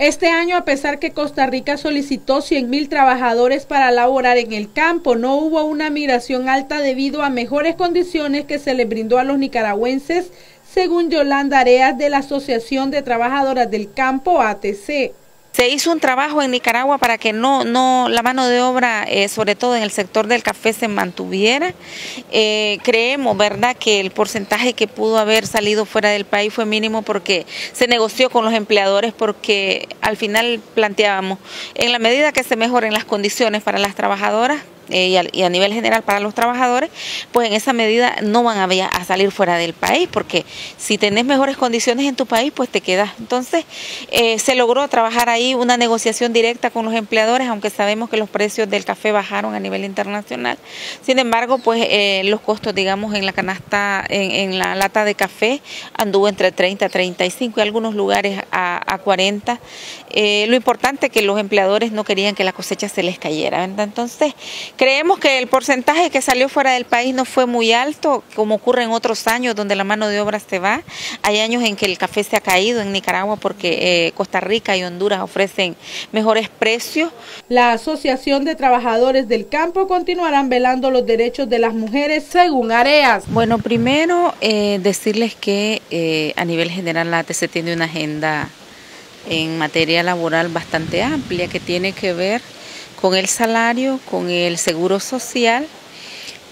Este año, a pesar que Costa Rica solicitó 100.000 trabajadores para laborar en el campo, no hubo una migración alta debido a mejores condiciones que se les brindó a los nicaragüenses, según Yolanda Areas de la Asociación de Trabajadoras del Campo, ATC. Se hizo un trabajo en Nicaragua para que no, no la mano de obra, eh, sobre todo en el sector del café, se mantuviera. Eh, creemos, ¿verdad?, que el porcentaje que pudo haber salido fuera del país fue mínimo porque se negoció con los empleadores porque al final planteábamos, en la medida que se mejoren las condiciones para las trabajadoras, eh, y, a, nivel general para los trabajadores, pues en esa medida no van a, salir fuera del país, porque si tenés mejores condiciones en tu país, pues te quedas. Entonces, eh, se logró trabajar ahí una negociación directa con los empleadores, aunque sabemos que los precios del café bajaron a nivel internacional. Sin embargo, pues eh, los costos, digamos, en la canasta, en, la lata de café, anduvo entre 30 a 35 y algunos lugares a, a 40. lo importante es que los empleadores no querían que la cosecha se les cayera, ¿verdad? Entonces, Creemos que el porcentaje que salió fuera del país no fue muy alto, como ocurre en otros años donde la mano de obra se va. Hay años en que el café se ha caído en Nicaragua porque eh, Costa Rica y Honduras ofrecen mejores precios. La Asociación de Trabajadores del Campo continuarán velando los derechos de las mujeres según Areas. Bueno, primero eh, decirles que eh, a nivel general la ATC tiene una agenda en materia laboral bastante amplia que tiene que ver con el salario, con el seguro social,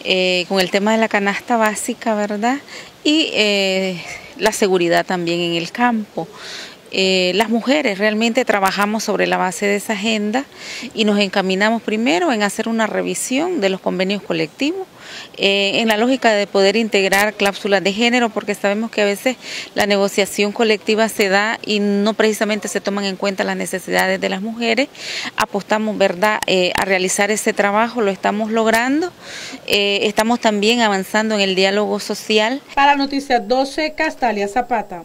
eh, con el tema de la canasta básica, ¿verdad? Y eh, la seguridad también en el campo. Eh, las mujeres realmente trabajamos sobre la base de esa agenda y nos encaminamos primero en hacer una revisión de los convenios colectivos, eh, en la lógica de poder integrar cláusulas de género, porque sabemos que a veces la negociación colectiva se da y no precisamente se toman en cuenta las necesidades de las mujeres. Apostamos, ¿verdad?, eh, a realizar ese trabajo, lo estamos logrando. estamos también avanzando en el diálogo social. Para Noticias 12, Castalia Zapata.